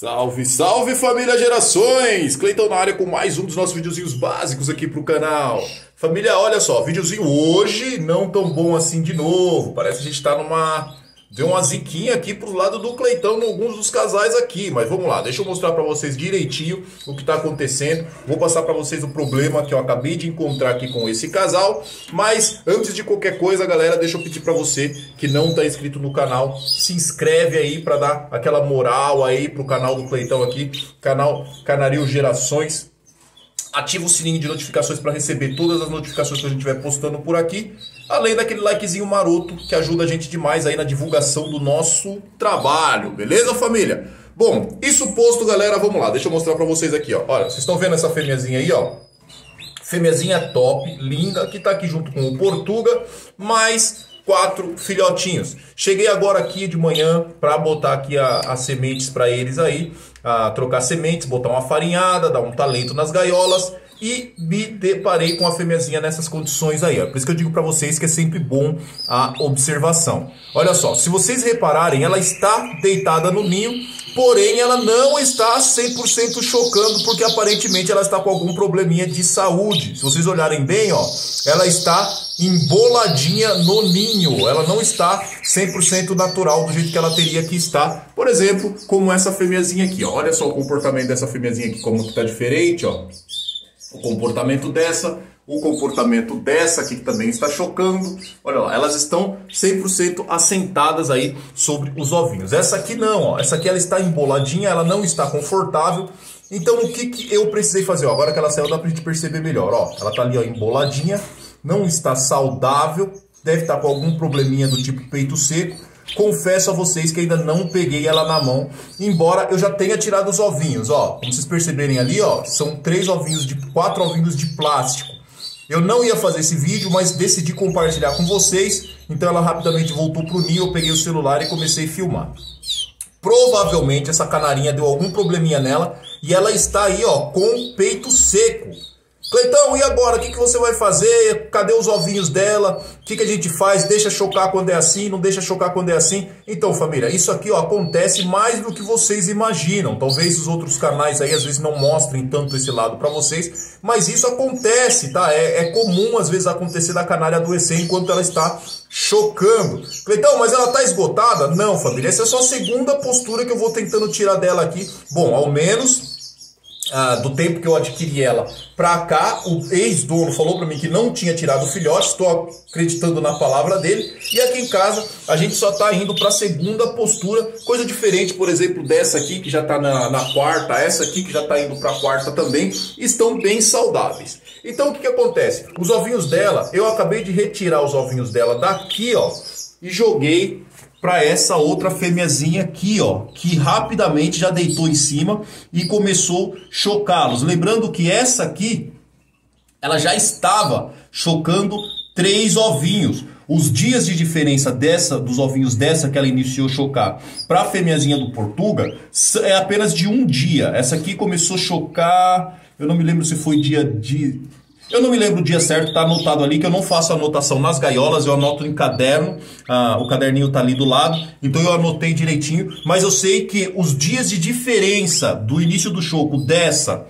Salve, salve família Gerações! Cleiton na área com mais um dos nossos videozinhos básicos aqui pro canal. Família, olha só, videozinho hoje não tão bom assim de novo. Parece que a gente tá numa Deu uma ziquinha aqui pro lado do Cleitão em alguns dos casais aqui, mas vamos lá, deixa eu mostrar para vocês direitinho o que está acontecendo. Vou passar para vocês o problema que eu acabei de encontrar aqui com esse casal, mas antes de qualquer coisa, galera, deixa eu pedir para você que não está inscrito no canal, se inscreve aí para dar aquela moral aí pro canal do Cleitão aqui, canal Canario Gerações. Ativa o sininho de notificações para receber todas as notificações que a gente estiver postando por aqui. Além daquele likezinho maroto que ajuda a gente demais aí na divulgação do nosso trabalho, beleza família? Bom, isso posto galera, vamos lá, deixa eu mostrar pra vocês aqui, ó. Olha, vocês estão vendo essa fêmeazinha aí, ó? Fêmeazinha top, linda, que tá aqui junto com o Portuga, mais quatro filhotinhos. Cheguei agora aqui de manhã para botar aqui a, as sementes para eles aí, a trocar sementes, botar uma farinhada, dar um talento nas gaiolas e me deparei com a fêmeazinha nessas condições aí. Ó. Por isso que eu digo para vocês que é sempre bom a observação. Olha só, se vocês repararem, ela está deitada no ninho, porém ela não está 100% chocando, porque aparentemente ela está com algum probleminha de saúde. Se vocês olharem bem, ó, ela está emboladinha no ninho. Ela não está 100% natural do jeito que ela teria que estar. Por exemplo, como essa fêmeazinha aqui. Olha só o comportamento dessa fêmeazinha aqui, como que tá diferente, ó o comportamento dessa, o comportamento dessa aqui que também está chocando. Olha lá, elas estão 100% assentadas aí sobre os ovinhos. Essa aqui não, ó. Essa aqui ela está emboladinha, ela não está confortável. Então o que, que eu precisei fazer? Ó, agora que ela saiu dá pra gente perceber melhor. Ó, ela tá ali ó, emboladinha, não está saudável, deve estar com algum probleminha do tipo peito seco. Confesso a vocês que ainda não peguei ela na mão, embora eu já tenha tirado os ovinhos, ó. Como vocês perceberem ali, ó, são três ovinhos de quatro ovinhos de plástico. Eu não ia fazer esse vídeo, mas decidi compartilhar com vocês. Então ela rapidamente voltou pro ninho, eu peguei o celular e comecei a filmar. Provavelmente essa canarinha deu algum probleminha nela e ela está aí, ó, com peito seco. Cleitão, e agora? O que, que você vai fazer? Cadê os ovinhos dela? O que, que a gente faz? Deixa chocar quando é assim? Não deixa chocar quando é assim? Então, família, isso aqui ó, acontece mais do que vocês imaginam. Talvez os outros canais aí às vezes não mostrem tanto esse lado para vocês, mas isso acontece, tá? É, é, comum às vezes acontecer da canária adoecer enquanto ela está chocando. Cleitão, mas ela tá esgotada? Não, família, essa é só a segunda postura que eu vou tentando tirar dela aqui. Bom, ao menos ah, do tempo que eu adquiri ela pra cá, o ex-dono falou para mim que não tinha tirado o filhote, estou acreditando na palavra dele. E aqui em casa a gente só tá indo para a segunda postura, coisa diferente, por exemplo, dessa aqui que já tá na, na quarta, essa aqui que já tá indo para a quarta também, estão bem saudáveis. Então o que, que acontece? Os ovinhos dela, eu acabei de retirar os ovinhos dela daqui, ó, e joguei para essa outra fêmeazinha aqui, ó, que rapidamente já deitou em cima e começou a chocá-los. Lembrando que essa aqui, ela já estava chocando três ovinhos. Os dias de diferença dessa dos ovinhos dessa que ela iniciou a chocar para a fêmeazinha do Portuga é apenas de um dia. Essa aqui começou a chocar, eu não me lembro se foi dia de eu não me lembro o dia certo, tá anotado ali, que eu não faço anotação nas gaiolas, eu anoto em caderno, ah, o caderninho tá ali do lado, então eu anotei direitinho, mas eu sei que os dias de diferença do início do choco dessa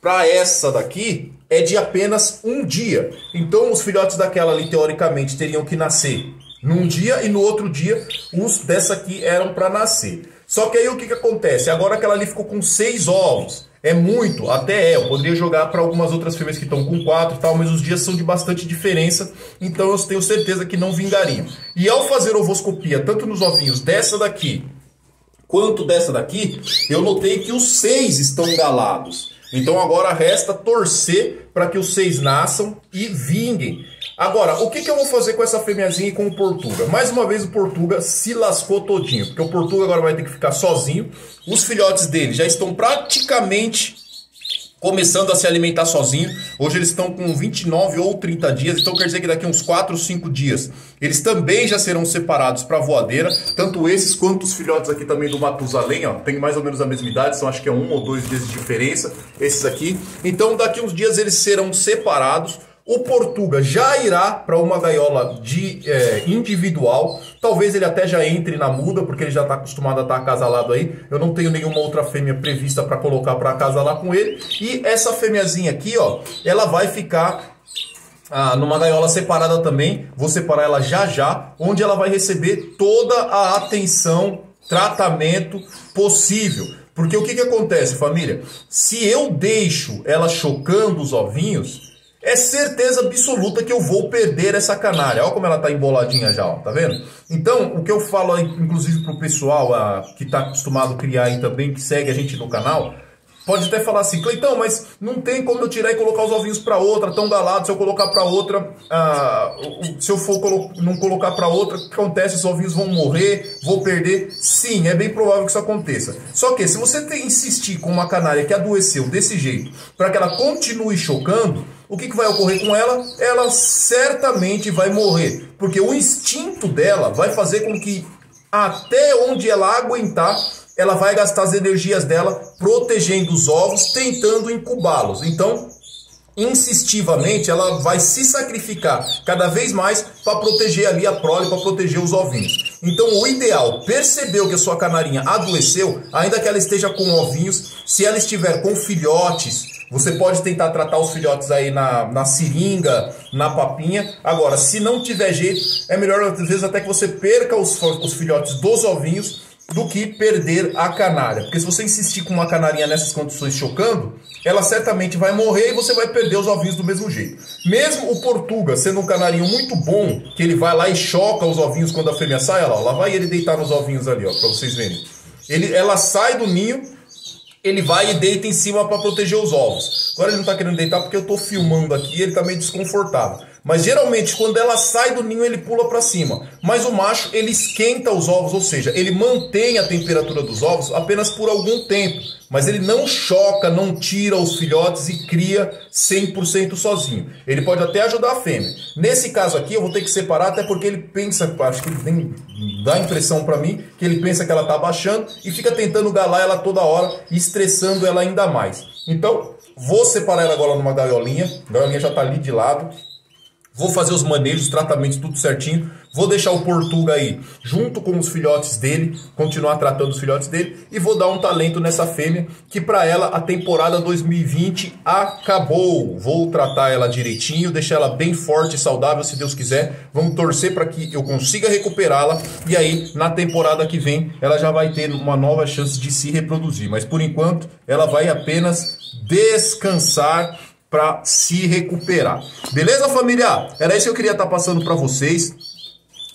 para essa daqui é de apenas um dia. Então os filhotes daquela ali, teoricamente, teriam que nascer num dia e no outro dia os dessa aqui eram para nascer. Só que aí o que, que acontece? Agora aquela ali ficou com seis ovos. É muito, até é. Eu poderia jogar para algumas outras fêmeas que estão com quatro e tal, mas os dias são de bastante diferença, então eu tenho certeza que não vingariam. E ao fazer ovoscopia, tanto nos ovinhos dessa daqui quanto dessa daqui, eu notei que os seis estão galados. Então agora resta torcer para que os seis nasçam e vinguem. Agora, o que, que eu vou fazer com essa fêmeazinha e com o Portuga? Mais uma vez o Portuga se lascou todinho, porque o Portuga agora vai ter que ficar sozinho. Os filhotes dele já estão praticamente começando a se alimentar sozinho. Hoje eles estão com 29 ou 30 dias, então quer dizer que daqui uns 4 ou 5 dias eles também já serão separados para voadeira, tanto esses quanto os filhotes aqui também do Matusalém, ó, tem mais ou menos a mesma idade, são acho que é um ou dois dias de diferença, esses aqui. Então daqui uns dias eles serão separados O Portuga já irá para uma gaiola de é, individual. Talvez ele até já entre na muda, porque ele já está acostumado a estar tá acasalado aí. Eu não tenho nenhuma outra fêmea prevista para colocar para acasalar com ele. E essa fêmeazinha aqui, ó, ela vai ficar ah, numa gaiola separada também. Vou separar ela já já, onde ela vai receber toda a atenção, tratamento possível. Porque o que, que acontece, família? Se eu deixo ela chocando os ovinhos, é certeza absoluta que eu vou perder essa canária. Olha como ela está emboladinha já, ó, tá vendo? Então, o que eu falo, inclusive, para o pessoal a, que está acostumado a criar aí também, que segue a gente no canal, Pode até falar assim, Cleitão, mas não tem como eu tirar e colocar os ovinhos para outra, tão galado, se eu colocar para outra, ah, se eu for colo não colocar para outra, o que acontece? Os ovinhos vão morrer, vou perder? Sim, é bem provável que isso aconteça. Só que se você insistir com uma canária que adoeceu desse jeito, para que ela continue chocando, o que, que vai ocorrer com ela? Ela certamente vai morrer, porque o instinto dela vai fazer com que até onde ela aguentar, ela vai gastar as energias dela protegendo os ovos, tentando incubá-los. Então, insistivamente, ela vai se sacrificar cada vez mais para proteger ali a prole, para proteger os ovinhos. Então, o ideal, percebeu que a sua canarinha adoeceu, ainda que ela esteja com ovinhos, se ela estiver com filhotes, você pode tentar tratar os filhotes aí na, na seringa, na papinha. Agora, se não tiver jeito, é melhor às vezes até que você perca os, os filhotes dos ovinhos do que perder a canária. Porque se você insistir com uma canarinha nessas condições chocando, ela certamente vai morrer e você vai perder os ovinhos do mesmo jeito. Mesmo o Portuga sendo um canarinho muito bom, que ele vai lá e choca os ovinhos quando a fêmea sai, olha lá, lá vai ele deitar nos ovinhos ali, ó, para vocês verem. Ele, ela sai do ninho, ele vai e deita em cima para proteger os ovos. Agora ele não está querendo deitar porque eu estou filmando aqui ele está meio desconfortável. Mas geralmente quando ela sai do ninho ele pula para cima. Mas o macho ele esquenta os ovos, ou seja, ele mantém a temperatura dos ovos apenas por algum tempo. Mas ele não choca, não tira os filhotes e cria 100% sozinho. Ele pode até ajudar a fêmea. Nesse caso aqui eu vou ter que separar até porque ele pensa, acho que ele tem, dá a impressão para mim que ele pensa que ela está baixando e fica tentando galar ela toda hora, estressando ela ainda mais. Então, vou separar ela agora numa gaiolinha. A gaiolinha já está ali de lado. Vou fazer os manejos, os tratamentos, tudo certinho. Vou deixar o Portuga aí junto com os filhotes dele, continuar tratando os filhotes dele e vou dar um talento nessa fêmea que para ela a temporada 2020 acabou. Vou tratar ela direitinho, deixar ela bem forte e saudável, se Deus quiser. Vamos torcer para que eu consiga recuperá-la e aí na temporada que vem ela já vai ter uma nova chance de se reproduzir. Mas por enquanto ela vai apenas descansar para se recuperar. Beleza, família? Era isso que eu queria estar tá passando para vocês.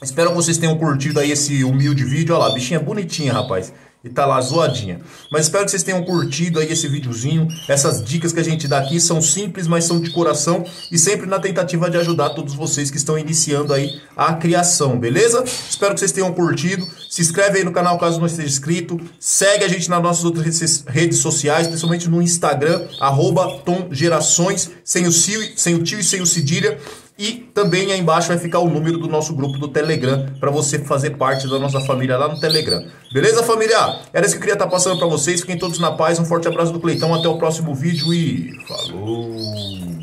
Espero que vocês tenham curtido aí esse humilde vídeo. Olha lá, bichinha bonitinha, rapaz e tá lá zoadinha. Mas espero que vocês tenham curtido aí esse videozinho. Essas dicas que a gente dá aqui são simples, mas são de coração e sempre na tentativa de ajudar todos vocês que estão iniciando aí a criação, beleza? Espero que vocês tenham curtido. Se inscreve aí no canal caso não esteja inscrito. Segue a gente nas nossas outras redes sociais, principalmente no Instagram, arroba Tom Gerações, sem o, sem o tio e sem o cedilha. E também aí embaixo vai ficar o número do nosso grupo do Telegram para você fazer parte da nossa família lá no Telegram. Beleza, família? Era isso que eu queria estar passando para vocês. Fiquem todos na paz. Um forte abraço do Cleitão. Até o próximo vídeo e falou!